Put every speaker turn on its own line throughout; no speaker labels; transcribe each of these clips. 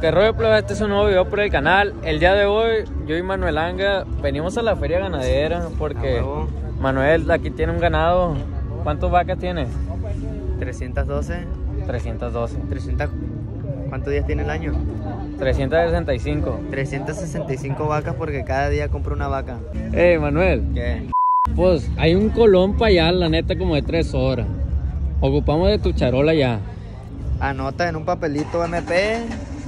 ¿Qué rollo? Este es un nuevo video por el canal. El día de hoy, yo y Manuel Anga venimos a la feria ganadera porque. Manuel aquí tiene un ganado. ¿Cuántas vacas tiene?
312,
312.
300, ¿cuántos días tiene el año?
365.
365 vacas porque cada día compro una vaca.
Ey, Manuel,
¿Qué?
pues hay un colón para allá, la neta, como de tres horas. Ocupamos de tu charola ya.
Anota en un papelito MP,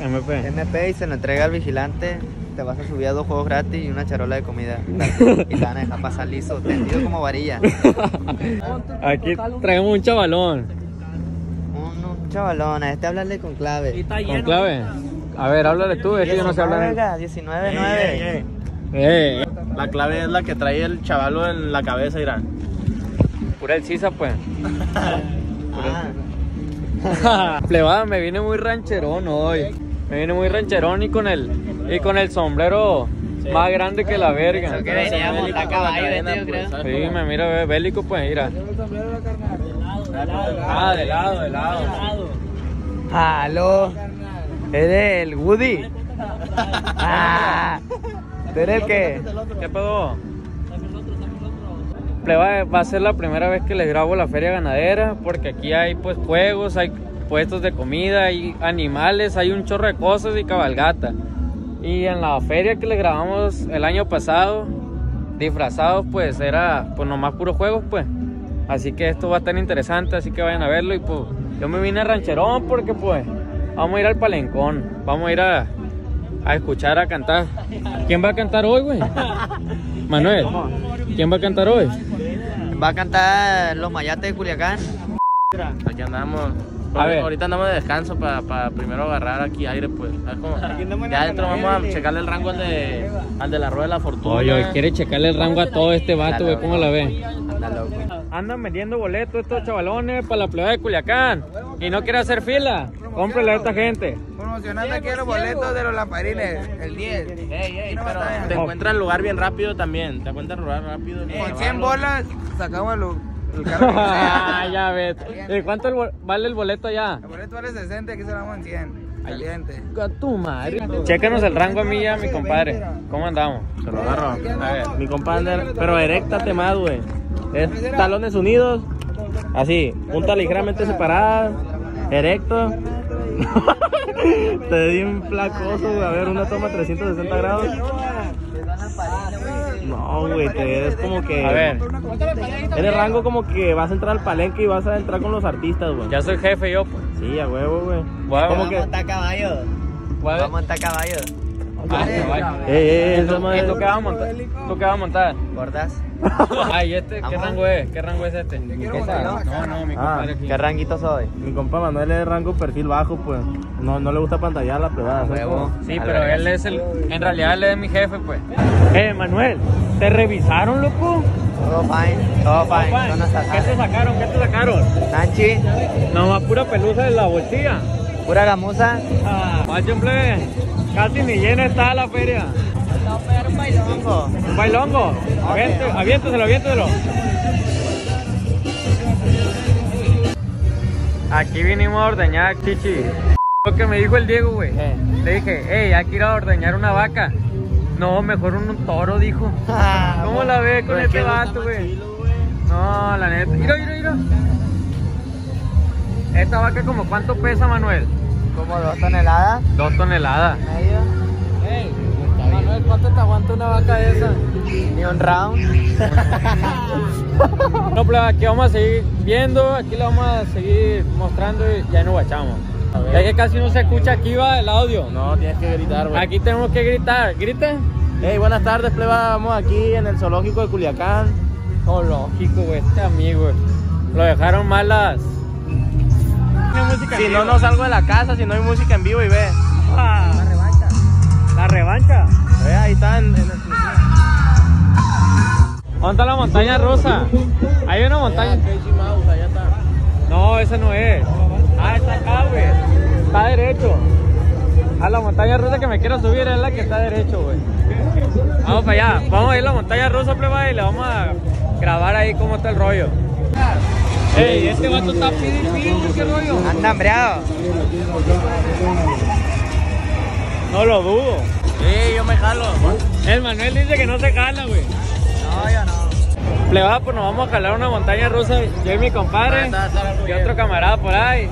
MP.
MP y se lo entrega al vigilante. Te vas a subir a dos juegos gratis y una charola de comida. Y te van a dejar pasar liso, tendido como varilla.
Aquí traemos un chavalón.
Un, un chavalón, a este háblale con clave.
¿Con clave? A ver, háblale tú, es que yo no sé hablar.
19, 19, 9.
Eh,
La clave es la que trae el chavalo en la cabeza, Irán.
pura el sisa, pues. Plebada, me viene muy rancherón hoy. Me viene muy rancherón y con el, y con el sombrero más grande que la verga.
Eso que venía a montar caballo, creo.
Sí, me mira, bélico, pues, mira. Ah, de lado, de lado.
Aló, es del Woody. Ah, ¿tú eres el qué?
¿Qué pedo? Va a ser la primera vez que les grabo la feria ganadera porque aquí hay pues juegos, hay puestos de comida, hay animales, hay un chorro de cosas y cabalgata. Y en la feria que les grabamos el año pasado, disfrazados pues era pues nomás puros juegos pues. Así que esto va a estar interesante, así que vayan a verlo y pues yo me vine a rancherón porque pues vamos a ir al palencón, vamos a ir a, a escuchar a cantar. ¿Quién va a cantar hoy, güey? Manuel, ¿quién va a cantar hoy?
Va a cantar Los Mayates de Culiacán.
Aquí andamos.
A ver.
Ahorita andamos de descanso para primero agarrar aquí aire, pues. ¿sabes cómo? Ya adentro vamos a checarle el rango al de, al de la rueda de la fortuna.
Oye, quiere checarle el rango a todo este vato, güey, ¿cómo la ve? Andan vendiendo boletos estos chavalones para la plebe de Culiacán y no quiere hacer fila. Cómprele a esta gente.
Promocionando aquí los boletos de los lamparines, el 10.
Ey, ey,
No
te encuentras el lugar bien rápido también. Te encuentras el lugar rápido.
Con 100 bolas sacamos el, el carro.
Ah, ya ves. ¿Y cuánto el vale el boleto ya?
El boleto vale 60, aquí se lo damos en 100. Caliente.
A tu madre. Chécanos el rango a mí y a mi compadre. ¿Cómo andamos?
Se lo agarro. A ver, mi compadre. Pero eréctate más, güey. Es talones unidos. Así, punta ligeramente separada. Erecto. Te di un flacoso, güey. A ver, una toma 360 grados. No, güey, te ves como que.
A ver,
En el rango como que vas a entrar al palenque y vas a entrar con los artistas, güey.
ya soy jefe yo, pues.
Sí, a huevo, güey.
Vamos a
que.
montar caballo. Vamos a montar caballo.
Ah,
ey, ey,
¿Tú,
esa madre-
¿Y tú qué vas a montar? ¿Tú qué vas a montar?
¿Gordas?
Ay, este, ¿qué rango es? ¿Qué rango es este? No, no, mi
Ah,
compadre.
¿Qué ranguito soy?
Mi compa Manuel es de rango perfil bajo, pues. No, no le gusta pantallar la plebada. ¿sabes
Huevo.
cómo?
Sí, pero
ver.
él es el. En realidad él es mi jefe, pues. Eh, Manuel, ¿te revisaron, loco?
Todo fine, todo fine. No
¿Qué te
sacaron.
¿Qué te sacaron?
Nanchi,
Nomás pura pelusa de la bolsilla.
pura gamuza.
Ah, macho, plebe, casi ni llena está la feria. Un bailongo. Aviente- Aviénteselo, aviénteselo. Aquí vinimos a ordeñar, chichi. Lo que me dijo el Diego, güey.
Eh.
Le dije, hey, hay que ir a ordeñar una vaca. No, mejor un, toro, dijo. ¿Cómo la ves con este vato, güey. No, la neta. Mira, mira, mira. Esta vaca, como cuánto pesa, Manuel?
Como dos toneladas.
Dos toneladas.
Medio.
Manuel, ¿cuánto te aguanta una vaca esa?
Ni un round.
No, pero aquí vamos a seguir viendo, aquí le vamos a seguir mostrando y ya nos guachamos. Es que casi no se escucha aquí va el audio.
No, tienes que gritar, güey.
Aquí tenemos que gritar. ¿Grita?
Hey, buenas tardes, pleba. Vamos aquí en el zoológico de Culiacán.
Oh, lógico, güey, este amigo, güey. Lo dejaron malas.
Si no, no salgo de la casa, si no hay música en vivo y ve.
La revancha. La revancha.
Ve, ahí está en, en el
¿Dónde está la montaña rusa? Hay una montaña.
Casey Mouse, allá está.
No, ese no es. Ah, está acá, güey. Está derecho. A la montaña rusa que me quiero subir es la que está derecho, güey. Vamos para allá. Vamos a ir a la montaña rusa, pleba, y le vamos a grabar ahí cómo está el rollo. Ey, este vato está pidi pidi, qué rollo.
Anda hambreado.
No lo dudo.
Sí, yo me jalo.
El Manuel dice que no se jala, güey.
No, yo no.
Plebada, pues nos vamos a jalar una montaña rusa. Yo y mi compadre. Y otro camarada por ahí.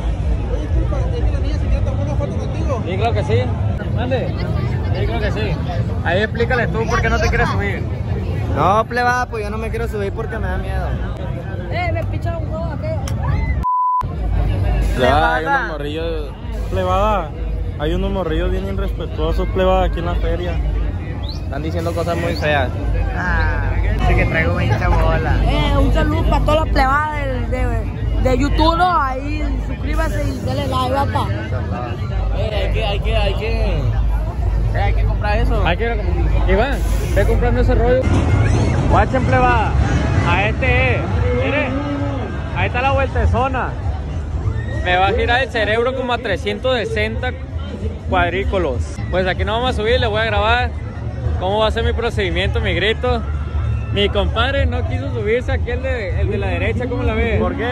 Sí, claro que sí. Mande. Sí, claro que sí. Ahí explícale tú por qué no te quieres subir.
No, plebada, pues yo no me quiero subir porque me da miedo.
Picharon un huevo aquello.
Ya, hay unos morrillos.
Plebada, hay unos morrillos bien irrespetuosos, plebada, aquí en la feria.
Están diciendo cosas muy feas.
Ah, dice que traigo 20 bolas.
Eh, un saludo para todas las plebadas de, de, de YouTube, ¿no? Ahí suscríbase y dale like, papá.
Eh, hay que, hay que, hay que. Eh, hay que comprar eso.
Hay que Iván, ve comprando ese rollo. Guachen plebada. A este es. Ahí está la vueltezona. Me va a girar el cerebro como a 360 cuadrículos. Pues aquí no vamos a subir, le voy a grabar cómo va a ser mi procedimiento, mi grito. Mi compadre no quiso subirse aquí el de, el de la derecha, ¿cómo la ve? ¿Por qué?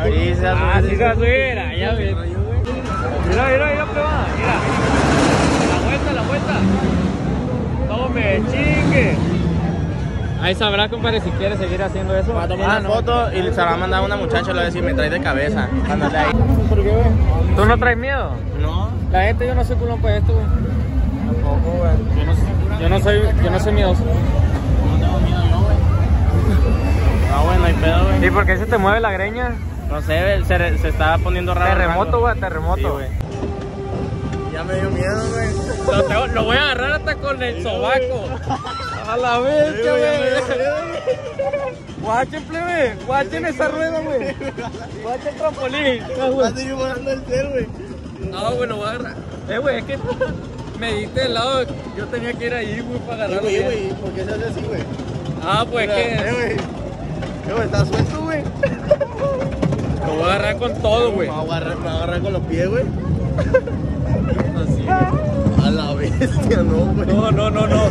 Ahí se
Ah, sí se va a subir, ah, ves. Mira, mira, mira, plebada, mira. La vuelta, la vuelta. No me chingue. Ahí sabrá, compadre, si quiere seguir haciendo eso.
Va a tomar
Ah,
una
no.
foto y se la va a mandar a una muchacha y le va a decir, me traes de cabeza. Ándale ahí.
¿Tú no traes miedo?
No.
La gente, yo no soy culón para esto, güey.
Tampoco, güey.
Yo no, yo no soy, yo no soy miedoso.
No tengo miedo yo, güey. No, güey, no hay pedo, güey.
¿Y por qué se te mueve la greña?
No sé, se, se está poniendo raro.
Terremoto, güey, terremoto.
güey. Ya me dio miedo, güey.
Lo voy a agarrar hasta con el sobaco. A la vez, güey. Guachen, plebe. Guachen esa rueda, güey. Guachen el trampolín.
Seguir volando el cel, güey.
No, güey, lo voy a agarrar. Eh, güey, es que me diste del lado. Yo tenía que ir ahí, güey, para agarrarlo.
Güey, ¿por qué se hace así, güey?
Ah, pues
Eh,
que
güey. Eh, güey, ¿estás suelto, güey?
lo voy a agarrar con todo, güey.
Me va a agarrar, me va a agarrar con los pies, güey.
Así.
A la bestia, no, güey.
No, no, no, no.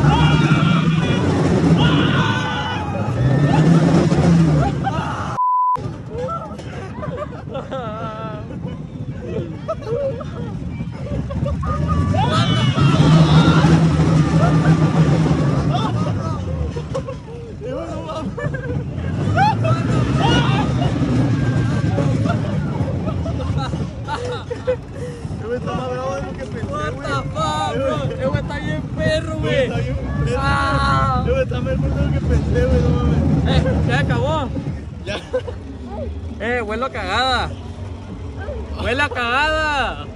Está más bravo de lo que pensé,
What
güey.
the fuck, bro? Ese güey está bien perro, güey.
Está bien perro.
Ah.
Eh, güey, Está mejor de lo que pensé, güey, no mames.
Eh, ya acabó.
Ya.
Eh, huele a cagada. Huele a cagada.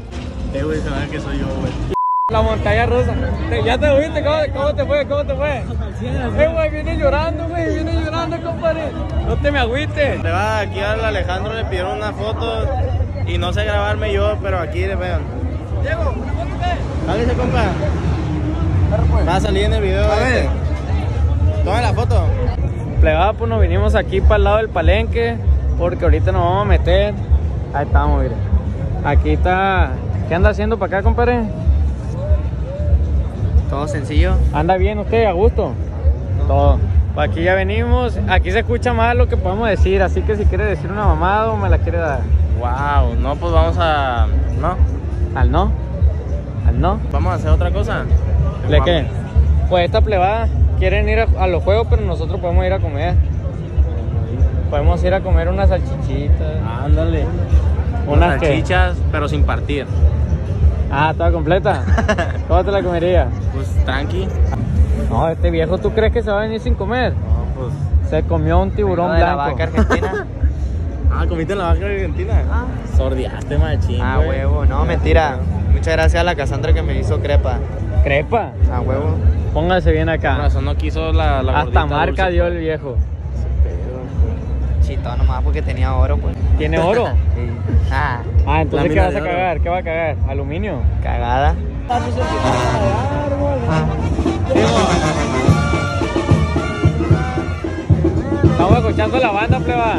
Eh, güey, se ve que soy yo, güey.
La montaña rusa. ¿Ya te viste? ¿Cómo, cómo te fue? ¿Cómo te fue? Eh, güey, viene llorando, güey. Viene llorando, compadre. No te me agüites.
Le va aquí al Alejandro le pidieron una foto y no sé grabarme yo, pero aquí le vean.
Diego, una foto, ¿qué?
Hágase, compa. Va a salir en el video. A ver. Toma la foto.
Plebada, pues nos vinimos aquí para el lado del palenque porque ahorita nos vamos a meter. Ahí estamos, mire. Aquí está. ¿Qué anda haciendo para acá, compadre?
Todo sencillo.
¿Anda bien usted, a gusto? Todo. Pues aquí ya venimos. Aquí se escucha más lo que podemos decir, así que si quiere decir una mamada o me la quiere dar.
Wow, no, pues vamos a. No,
¿Al no? ¿Al no?
vamos a hacer otra cosa.
¿De qué? Pues esta plebada quieren ir a, a los juegos, pero nosotros podemos ir a comer. Podemos ir a comer unas salchichitas.
Ándale.
Unas que-
salchichas, pero sin partir.
Ah, ¿toda completa? ¿Cómo te la comería?
Pues tranqui.
No, este viejo, ¿tú crees que se va a venir sin comer?
No, pues.
Se comió un tiburón
de la
blanco.
vaca argentina.
Ah, ¿comiste la vaca argentina? Ah. Sordiaste, machín.
Ah, huevo, no, mentira. Muchas gracias a la Cassandra que me hizo crepa.
Crepa.
A huevo.
Póngase bien acá.
razón no quiso la, la
Hasta marca
dulce.
dio el viejo.
Chito nomás porque tenía oro, pues.
¿Tiene oro?
Sí. Ah,
Ah, entonces ¿qué vas a cagar? ¿Qué va a cagar? ¿Aluminio?
cagada.
Estamos escuchando la banda, pleba.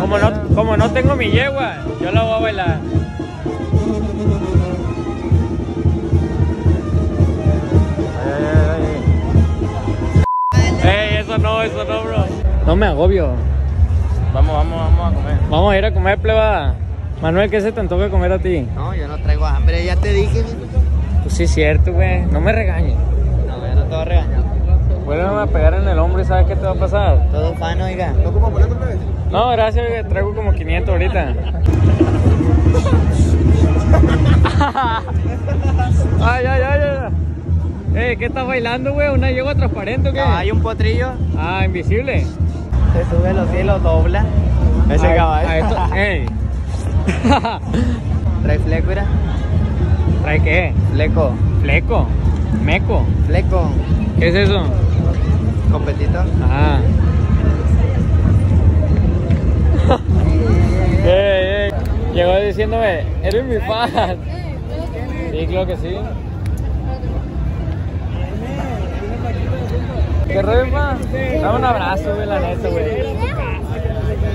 Como no, como no tengo mi yegua, yo la voy a bailar. Eso no, eso no, bro. No me agobio.
Vamos, vamos, vamos a comer.
Vamos a ir a comer, pleba. Manuel, ¿qué se te antoja comer a ti?
No, yo no traigo hambre, ya te dije.
Pues sí, es cierto, güey. No me regañes.
No, ya no te voy a regañar.
Vuelve a pegar en el hombro y sabes qué te va a pasar.
Todo fan, oiga.
No, gracias, güey. Traigo como 500 ahorita. ay, ay, ay, ay. Eh, ¿qué estás bailando, güey? ¿Una yegua transparente o qué?
Caballo, un potrillo.
Ah, invisible.
Se sube los cielos, dobla. Ese
A-
caballo.
a esto- ey.
Trae fleco, mira.
¿Trae qué?
Fleco.
Fleco. Meco.
Fleco.
¿Qué es eso?
Competito.
Ah. ey, ey. Llegó diciéndome, eres mi fan. Sí, creo que sí. ¿Qué rollo? Dame un abrazo, güey, la neta, güey.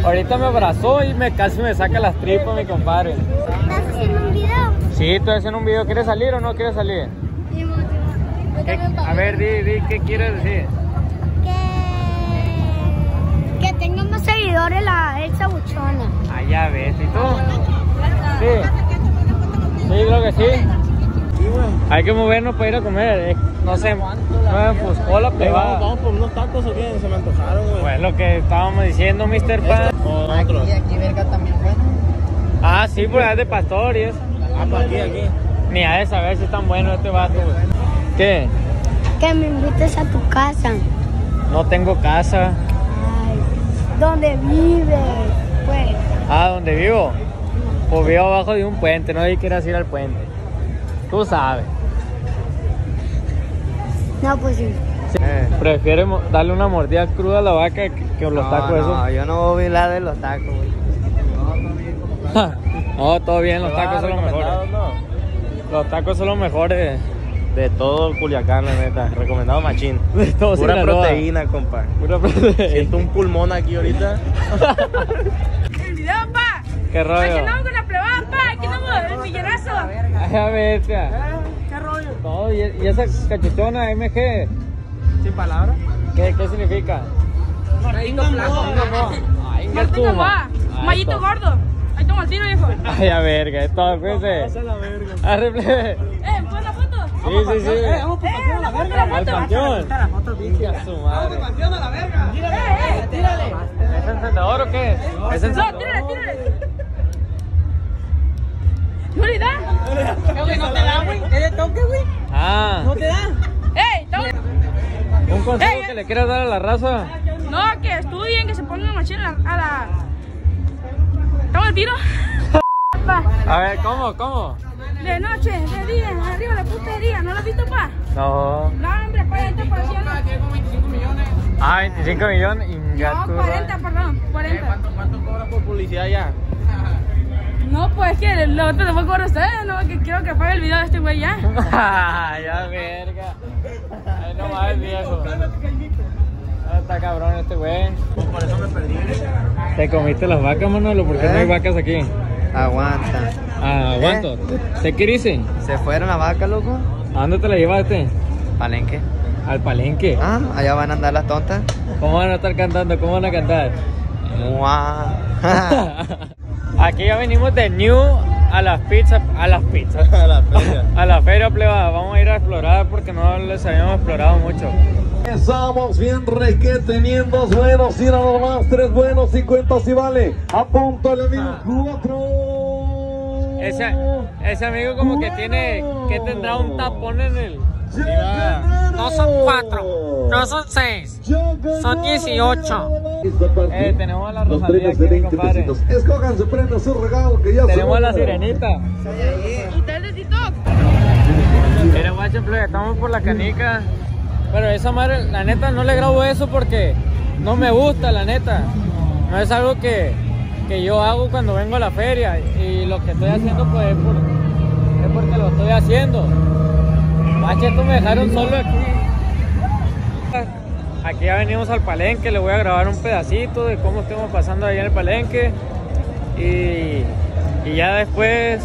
Ahorita me abrazó y me casi me saca las tripas, mi compadre.
¿Estás haciendo un video?
Sí, estoy haciendo un video. ¿Quieres salir o no quieres salir? ¿Qué- a ver, di, di, ¿qué quieres decir?
Que, que tenga más seguidores la Elsa Buchona.
Ah, ya ves, ¿y tú? Sí. Sí, creo que sí. Hay que movernos para ir a comer. No sé, no me la
vamos,
pegada.
vamos por unos tacos o qué? Se me antojaron, güey.
Pues lo que estábamos diciendo, Mr. Pan.
Otros.
Aquí, aquí, verga, también bueno.
Ah, sí, pues es de pastor y eso.
Ah, pues aquí, aquí.
Ni ha de saber si es tan bueno este vato, güey. ¿Qué?
Que me invites a tu casa.
No tengo casa.
Ay, ¿dónde vives? Pues,
Ah, ¿dónde vivo? Pues vivo abajo de un puente, no hay que ir al puente. Tú sabes.
No, pues sí.
Eh.
Prefiere darle una mordida cruda a la vaca que, que los
no,
tacos esos.
no, yo no voy a hablar de los tacos, güey.
no, todo bien, los tacos son los mejores.
¿no?
Los tacos son los mejores.
De todo Culiacán, la neta. Recomendado machín.
De todo
Pura
Sinaloa.
proteína, compa.
Pura proteína.
Siento un pulmón aquí ahorita.
El video, pa.
¿Qué rollo?
Aquí andamos con la plebada, pa. Aquí andamos, el millerazo.
Ay, a ver. No, y, y esa cachetona MG,
¿Sin palabras?
¿qué, qué significa?
Martito
tuma.
va.
Ay,
Mallito
to-
gordo. Ahí toma el tiro, viejo.
Ay, a verga, esto, fíjese.
la verga.
Eh, ¿pon la foto?
Sí, sí, sí.
Eh, la foto, la
Al
foto.
de su madre.
Eh, eh, tírale.
¿Es encendedor o qué? ¿Es encendedor?
No te da, güey. ¿Es de toque, güey?
Ah,
te da? ¡Ey! estamos-
un consejo
Ey,
que le quieras dar a la raza.
No, que estudien, que se pongan machina a la... a la... ¿Estamos al tiro?
A ver, ¿cómo? ¿Cómo?
de noche, de día, arriba la putería, ¿no lo has visto, pa?
No.
No, hombre, pa, ahí está apareciendo.
Ah, 25 millones. Inga
No,
tu
40, perdón, 40.
¿Cuánto cobras por publicidad ya?
No, pues es que lo otro te voy a cobrar a ustedes, no, que quiero que apague el video de este güey ya.
Ah, ya verga. Ay, no mames, viejo. Ah, Está cabrón este güey.
Por eso me perdí.
¿Te comiste las vacas, Manolo? ¿Por qué no
¿Eh?
hay vacas aquí?
Aguanta.
Ah, aguanto. ¿Se qué dice?
¿Se fueron las vacas, loco?
¿A dónde te la llevaste?
Palenque.
Al palenque.
Ah, allá van a andar las tontas.
¿Cómo van a estar cantando? ¿Cómo van a cantar?
Mua.
Aquí ya venimos de New a las pizzas, a las pizzas,
A la feria.
a la feria plebada. Vamos a ir a explorar porque no les habíamos explorado mucho.
Estamos bien requeteniendo buenos, y nada más, tres buenos, 50 si vale. A punto el amigo cuatro.
Ese, ese amigo como que tiene, que tendrá un tapón en el... No son cuatro, no son seis, son 18. Eh, tenemos a la
Los
Rosalía aquí,
de
mi
20
compadre.
pesitos. Escojan su premio, su regalo que ya
Tenemos a la sirenita.
¿Ustedes de TikTok?
Mira, guacho, estamos por la canica. Pero esa madre, la neta, no le grabo eso porque no me gusta, la neta. No es algo que, que yo hago cuando vengo a la feria. Y lo que estoy haciendo, pues, es, por- es porque lo estoy haciendo. Guacho, esto me dejaron solo aquí. Aquí ya venimos al palenque, le voy a grabar un pedacito de cómo estamos pasando ahí en el palenque. Y, y ya después,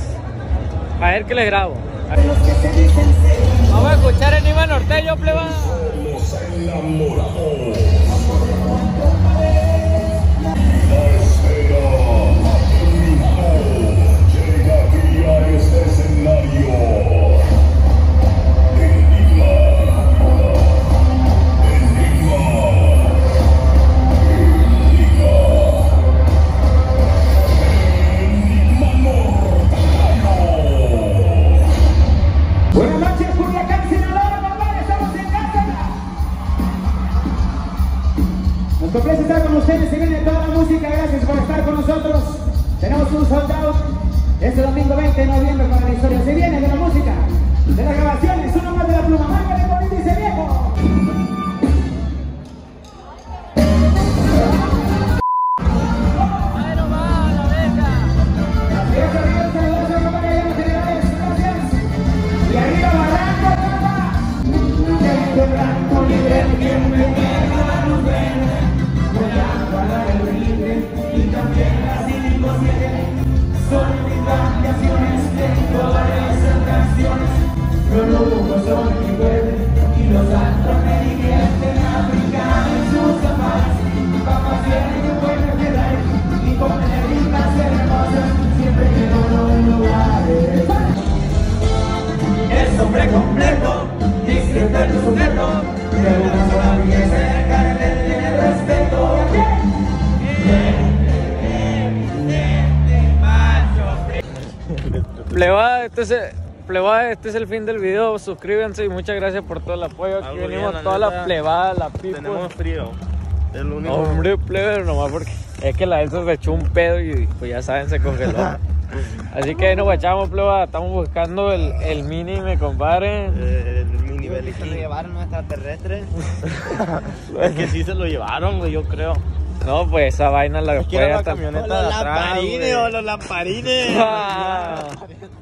a ver qué les grabo. Vamos a escuchar el Iván Norteño, pleba.
Se viene toda la música, gracias por estar con nosotros. Tenemos un sold out este domingo 20 de noviembre para la historia. Se viene de la música, de las grabaciones, uno más de la pluma, márcale por ahí, dice viejo. Son mis vacaciones, tengo varias canciones. Los lujos son mi verde y los astros me divierten. Africano en sus zapatos, papas tienen buena quedar y con negritas hermosas siempre quedo en lugares. Es hombre completo, disfruta el sujeto, de una sola pieza carne tiene respeto.
Plebada, este es, el, plebada, este es el fin del video. Suscríbanse y muchas gracias por todo el apoyo. Aquí
Algo
venimos
bien, la
toda la
neta.
plebada, la people.
Tenemos frío. Es lo único.
Hombre, plebe, nomás porque es que la Elsa se echó un pedo y pues ya saben, se congeló. Así que nos guachamos, pleba. Estamos buscando el, el mini, me compadre.
Eh, el mini
se lo llevaron los extraterrestres.
Es que sí se lo llevaron, güey, yo creo.
No, pues esa vaina la
Es que era la
hasta-
camioneta de atrás, güey.
los lamparines.
Ah.